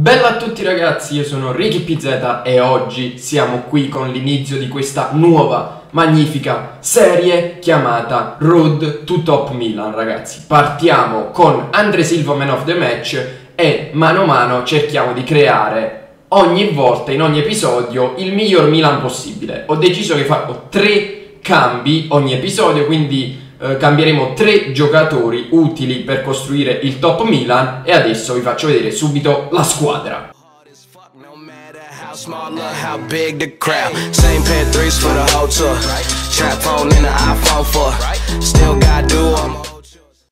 Bella a tutti ragazzi, io sono Ricky PZ e oggi siamo qui con l'inizio di questa nuova, magnifica serie chiamata Road to Top Milan ragazzi. Partiamo con Andre Silva Man of the Match e mano a mano cerchiamo di creare ogni volta, in ogni episodio, il miglior Milan possibile. Ho deciso che farò tre cambi ogni episodio, quindi eh, cambieremo tre giocatori utili per costruire il top Milan e adesso vi faccio vedere subito la squadra.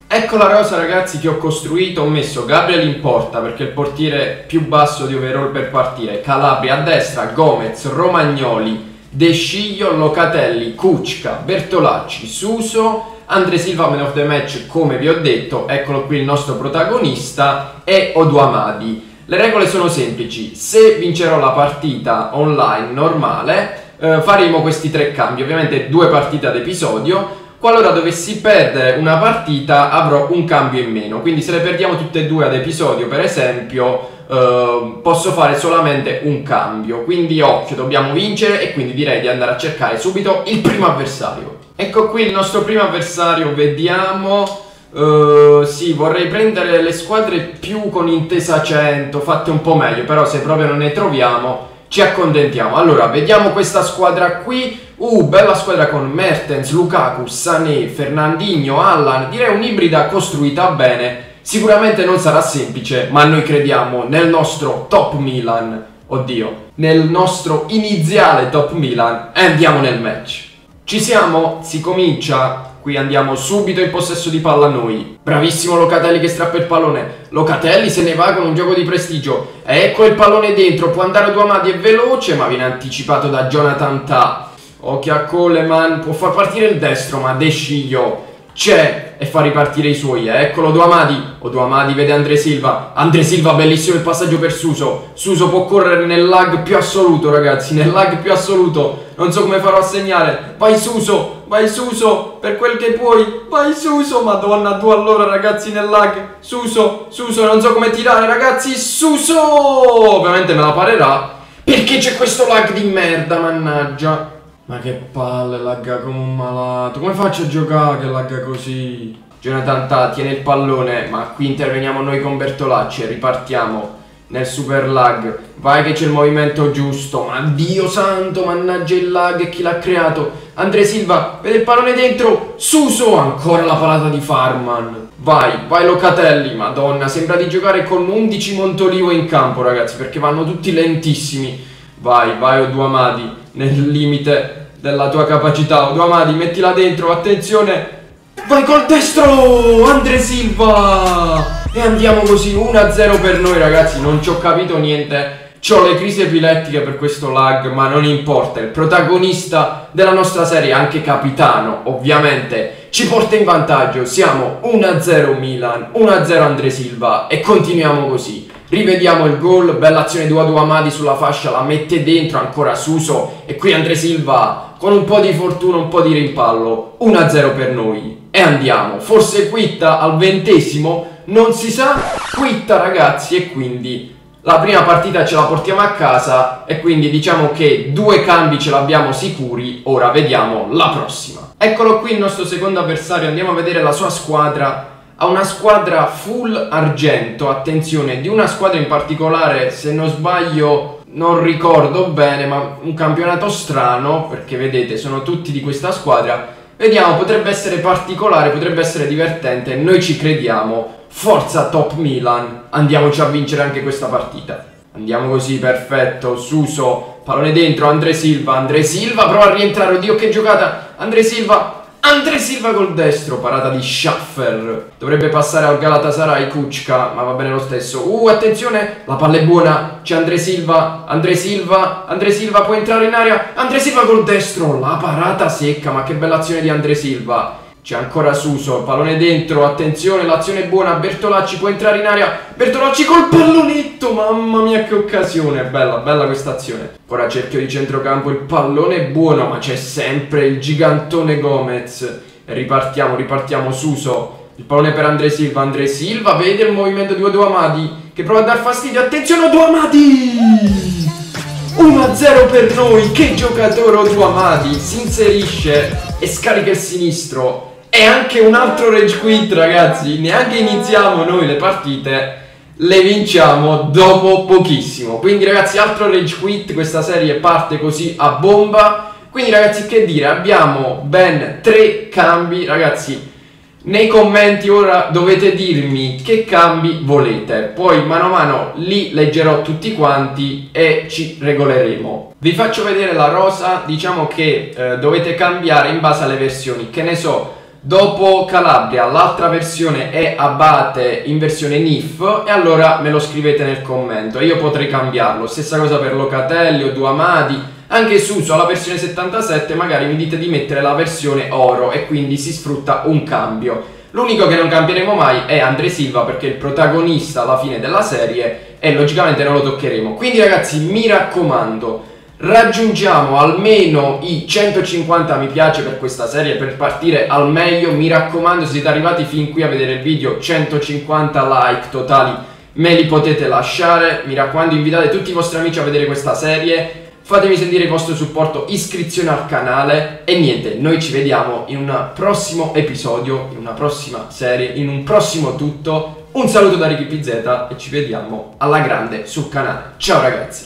Ecco la rosa ragazzi che ho costruito, ho messo Gabriel in porta perché il portiere più basso di overall per partire, Calabria a destra, Gomez, Romagnoli, De Sciglio, Locatelli, Kuczka, Bertolacci, Suso, Andre Silva man of the match come vi ho detto, eccolo qui il nostro protagonista, e Oduamadi. Le regole sono semplici, se vincerò la partita online normale eh, faremo questi tre cambi, ovviamente due partite ad episodio, qualora dovessi perdere una partita avrò un cambio in meno, quindi se le perdiamo tutte e due ad episodio per esempio eh, posso fare solamente un cambio, quindi occhio dobbiamo vincere e quindi direi di andare a cercare subito il primo avversario. Ecco qui il nostro primo avversario, vediamo... Uh, sì, vorrei prendere le squadre più con intesa 100, fatte un po' meglio, però se proprio non ne troviamo ci accontentiamo. Allora, vediamo questa squadra qui. Uh, bella squadra con Mertens, Lukaku, Sané, Fernandinho, Allan. Direi un'ibrida costruita bene. Sicuramente non sarà semplice, ma noi crediamo nel nostro top Milan. Oddio, nel nostro iniziale top Milan e andiamo nel match. Ci siamo? Si comincia. Qui andiamo subito in possesso di palla noi. Bravissimo Locatelli che strappa il pallone. Locatelli se ne va con un gioco di prestigio. Ecco il pallone dentro. Può andare a due Amadi, è veloce, ma viene anticipato da Jonathan Ta. Occhio a Coleman. Può far partire il destro, ma De Sciglio c'è e fa ripartire i suoi. Eccolo Duamadi. O Duamadi vede Andre Silva. Andre Silva, bellissimo il passaggio per Suso. Suso può correre nel lag più assoluto, ragazzi. Nel lag più assoluto. Non so come farò a segnare. Vai Suso, vai Suso, per quel che puoi. Vai Suso, madonna, tu allora ragazzi nel lag. Suso, Suso, non so come tirare, ragazzi. Suso! Ovviamente me la parerà. Perché c'è questo lag di merda, mannaggia. Ma che palle, lagga come un malato. Come faccio a giocare che lagga così? Jonathan Ta tiene il pallone, ma qui interveniamo noi con Bertolacci ripartiamo nel super lag. Vai che c'è il movimento giusto. Ma Dio santo, mannaggia il lag e chi l'ha creato. Andre Silva, vede il pallone dentro. Suso, ancora la palata di Farman. Vai, vai Locatelli, madonna, sembra di giocare con 11 Montolivo in campo, ragazzi, perché vanno tutti lentissimi. Vai, vai Oduamadi nel limite della tua capacità. Oduamadi, mettila dentro, attenzione. Vai col destro, Andre Silva. E andiamo così, 1-0 per noi ragazzi, non ci ho capito niente. Ho le crisi epilettiche per questo lag, ma non importa. Il protagonista della nostra serie, anche capitano, ovviamente, ci porta in vantaggio. Siamo 1-0 Milan, 1-0 Andre Silva e continuiamo così. Rivediamo il gol, bella azione di Wadu Amadi sulla fascia, la mette dentro ancora Suso e qui Andre Silva con un po' di fortuna, un po' di rimpallo, 1-0 per noi e andiamo, forse quitta al ventesimo, non si sa, quitta ragazzi e quindi la prima partita ce la portiamo a casa e quindi diciamo che due cambi ce l'abbiamo sicuri, ora vediamo la prossima. Eccolo qui il nostro secondo avversario, andiamo a vedere la sua squadra ha una squadra full argento, attenzione, di una squadra in particolare, se non sbaglio non ricordo bene, ma un campionato strano, perché vedete sono tutti di questa squadra. Vediamo, potrebbe essere particolare, potrebbe essere divertente, noi ci crediamo. Forza Top Milan, andiamoci a vincere anche questa partita. Andiamo così, perfetto, Suso, pallone dentro, Andre Silva, Andre Silva prova a rientrare, oddio che giocata, Andre Silva, Andre Silva col destro, parata di Schaffer. Dovrebbe passare al Galatasaray Kuczka, ma va bene lo stesso. Uh, attenzione, la palla è buona. C'è Andre Silva, Andre Silva, Andre Silva può entrare in area. Andre Silva col destro, la parata secca, ma che bella azione di Andre Silva. C'è ancora Suso, pallone dentro, attenzione, l'azione è buona, Bertolacci può entrare in area, Bertolacci col pallonetto, mamma mia che occasione, bella, bella questa azione. Ora cerchio di centrocampo, il pallone è buono, ma c'è sempre il gigantone Gomez. Ripartiamo, ripartiamo, Suso, il pallone per Andre Silva, Andre Silva vede il movimento di Odo Amadi, che prova a dar fastidio. Attenzione, Oduamadi! 1-0 per noi, che giocatore Oduamadi si inserisce e scarica il sinistro. E anche un altro rage quit ragazzi, neanche iniziamo noi le partite le vinciamo dopo pochissimo. Quindi ragazzi, altro rage quit, questa serie parte così a bomba. Quindi ragazzi, che dire, abbiamo ben tre cambi, ragazzi. Nei commenti ora dovete dirmi che cambi volete, poi mano a mano li leggerò tutti quanti e ci regoleremo. Vi faccio vedere la rosa, diciamo che eh, dovete cambiare in base alle versioni, che ne so, Dopo Calabria l'altra versione è Abate in versione NIF e allora me lo scrivete nel commento io potrei cambiarlo. Stessa cosa per Locatelli o Duamadi, anche Suso alla versione 77 magari mi dite di mettere la versione oro e quindi si sfrutta un cambio. L'unico che non cambieremo mai è Andre Silva perché il protagonista alla fine della serie e logicamente non lo toccheremo. Quindi ragazzi mi raccomando raggiungiamo almeno i 150 mi piace per questa serie per partire al meglio. Mi raccomando se siete arrivati fin qui a vedere il video 150 like totali me li potete lasciare. Mi raccomando invitate tutti i vostri amici a vedere questa serie. Fatemi sentire il vostro supporto iscrizione al canale. E niente noi ci vediamo in un prossimo episodio in una prossima serie in un prossimo tutto. Un saluto da Ricky PZ e ci vediamo alla grande sul canale. Ciao ragazzi